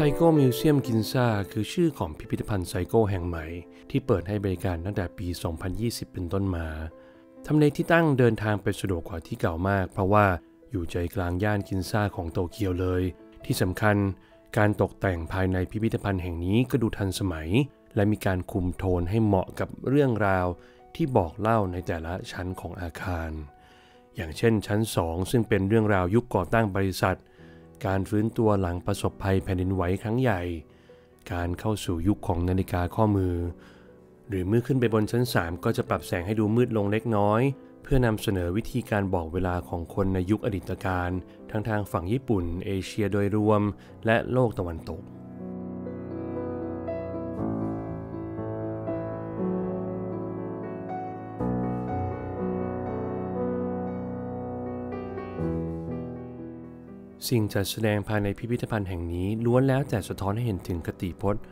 Seiko Museum Ginza คือชื่อของพิพิธภัณฑ์ Seiko แห่งใหม่ ที่เปิดให้บริการตั้งแต่ปี 2020 เป็นต้นมาทำเลที่ตั้งเดินทางไปสะดวกกว่าที่เก่ามาก เพราะว่าอยู่ใจกลางย่านกินซาของโตเกียวเลย ที่สำคัญการตกแต่งภายในพิพิธภัณฑ์แห่งนี้ก็ดูทันสมัย และมีการคุมโทนให้เหมาะกับเรื่องราวที่บอกเล่าในแต่ละชั้นของอาคาร อย่างเช่นชั้น 2 ซึ่งเป็นเรื่องราวยุคก่อตั้งบริษัท การฟื้นตัวหลังประสบภัยแผ่นดินไหวครั้งใหญ่ การเข้าสู่ยุคของนาฬิกาข้อมือ หรือเมื่อขึ้นไปบนชั้น 3 ก็จะปรับแสงให้ดูมืดลงเล็กน้อย เพื่อนำเสนอวิธีการบอกเวลาของคนในยุคอดีตการ ทั้งทางฝั่งญี่ปุ่น เอเชียโดยรวม และโลกตะวันตก สิ่งจัดแสดงภายในพิพิธภัณฑ์แห่งนี้ล้วนแล้วแต่สะท้อนให้เห็นถึงคติพจน์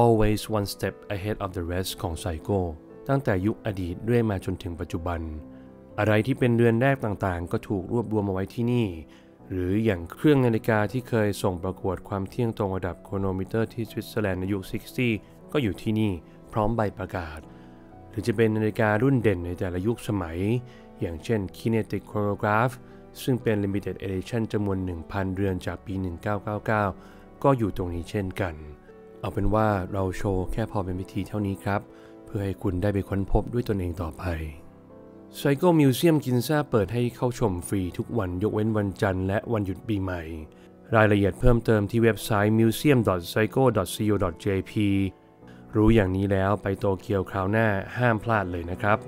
always one step ahead of the rest ของ Seiko ตั้งแต่ยุคอดีตเรื่อยมาจนถึงปัจจุบัน อะไรที่เป็นเรือนแรกต่างๆ ก็ถูกรวบรวมมาไว้ที่นี่ หรืออย่างเครื่องนาฬิกาที่เคยส่งประกวดความเที่ยงตรงระดับ chronometer ที่สวิตเซอร์แลนด์ในยุค 60 ก็อยู่ที่นี่พร้อมใบประกาศ หรือจะเป็นนาฬิการุ่นเด่นในแต่ละยุคสมัย อย่างเช่น Kinetic Chronograph ซึ่งเป็น Limited Edition จำนวน 1,000 เรือนจากปี 1999 ก็อยู่ตรงนี้เช่นกัน เอาเป็นว่าเราโชว์แค่พอเป็นพิธีเท่านี้ครับ เพื่อให้คุณได้ไปค้นพบด้วยตนเองต่อไป ไซโก้มิวเซียมกินซ่าเปิดให้เข้าชมฟรีทุกวันยกเว้นวันจันทร์และวันหยุดปีใหม่ รายละเอียดเพิ่มเติมที่เว็บไซต์ museum.psycho.co.jp รู้อย่างนี้แล้วไปโตเกียวคราวหน้าห้ามพลาดเลยนะครับ